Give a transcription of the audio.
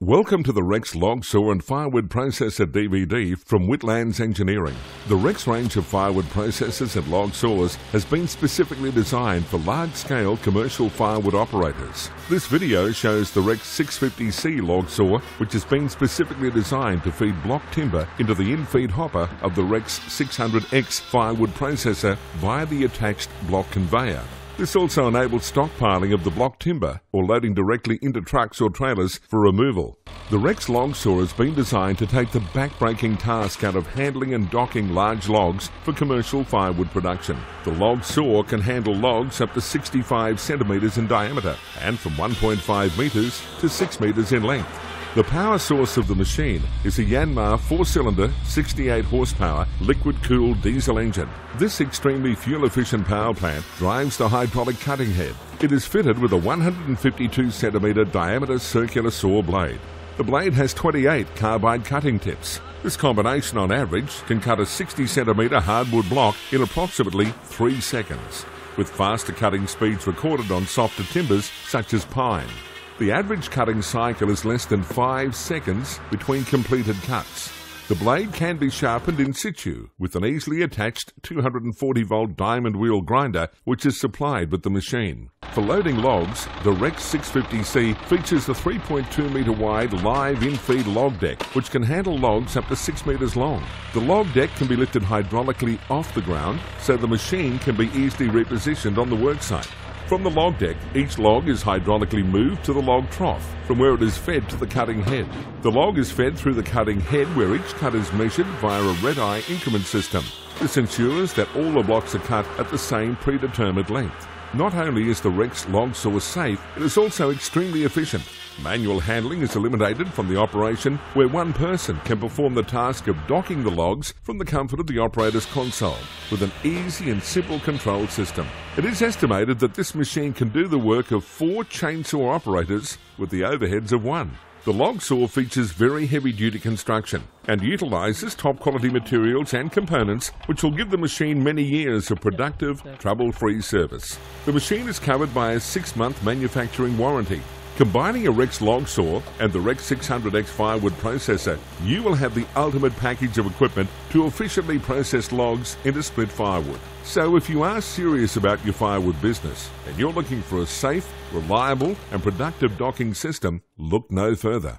Welcome to the Rex Log Saw and Firewood Processor DVD from Whitlands Engineering. The Rex range of firewood processors and log saws has been specifically designed for large-scale commercial firewood operators. This video shows the Rex 650C log saw, which has been specifically designed to feed block timber into the in-feed hopper of the Rex 600X firewood processor via the attached block conveyor. This also enables stockpiling of the block timber or loading directly into trucks or trailers for removal. The Rex log saw has been designed to take the back-breaking task out of handling and docking large logs for commercial firewood production. The log saw can handle logs up to 65 centimetres in diameter and from 1.5 metres to 6 metres in length. The power source of the machine is a Yanmar 4-cylinder 68 horsepower liquid-cooled diesel engine. This extremely fuel-efficient power plant drives the hydraulic cutting head. It is fitted with a 152 centimetre diameter circular saw blade. The blade has 28 carbide cutting tips. This combination on average can cut a 60 centimetre hardwood block in approximately 3 seconds, with faster cutting speeds recorded on softer timbers such as pine. The average cutting cycle is less than 5 seconds between completed cuts. The blade can be sharpened in situ with an easily attached 240 volt diamond wheel grinder which is supplied with the machine. For loading logs, the Rex 650C features a 3.2 metre wide live in-feed log deck which can handle logs up to 6 metres long. The log deck can be lifted hydraulically off the ground so the machine can be easily repositioned on the worksite. From the log deck, each log is hydraulically moved to the log trough, from where it is fed to the cutting head. The log is fed through the cutting head where each cut is measured via a red eye increment system. This ensures that all the blocks are cut at the same predetermined length. Not only is the Rex log saw safe, it is also extremely efficient. Manual handling is eliminated from the operation where one person can perform the task of docking the logs from the comfort of the operator's console with an easy and simple control system. It is estimated that this machine can do the work of four chainsaw operators with the overheads of one. The log saw features very heavy duty construction and utilises top quality materials and components which will give the machine many years of productive, trouble free service. The machine is covered by a six month manufacturing warranty Combining a Rex log saw and the Rex 600X firewood processor, you will have the ultimate package of equipment to efficiently process logs into split firewood. So if you are serious about your firewood business and you're looking for a safe, reliable and productive docking system, look no further.